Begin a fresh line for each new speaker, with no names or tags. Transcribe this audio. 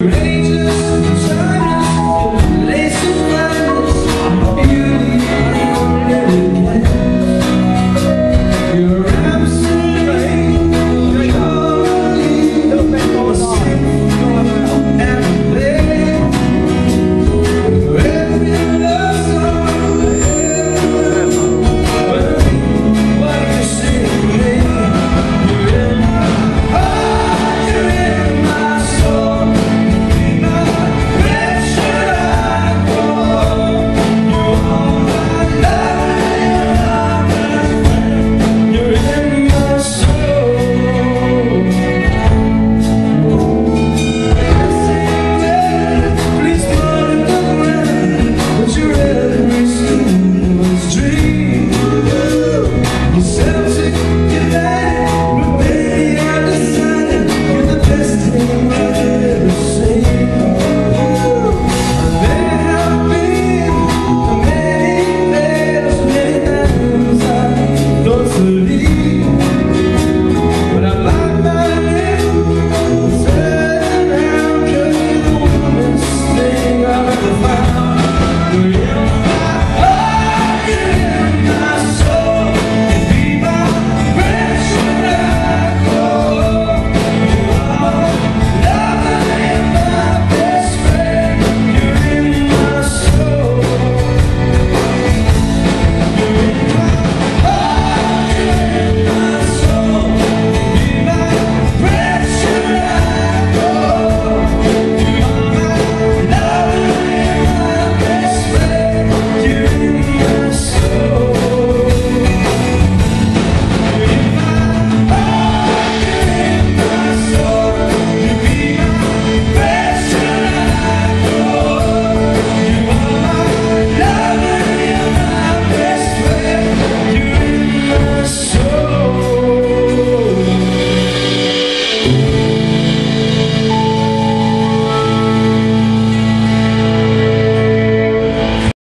Ready